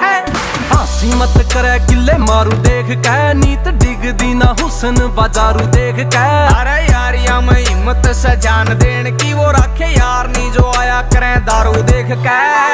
हासी मत करे किले मारू, देख कै। नीत डिग दी ना हुसन बाजारू, देख कै। अरे यारिया में हिम्मत से जान देन की वो रखे यार नी, जो आया करे दारू, देख कै।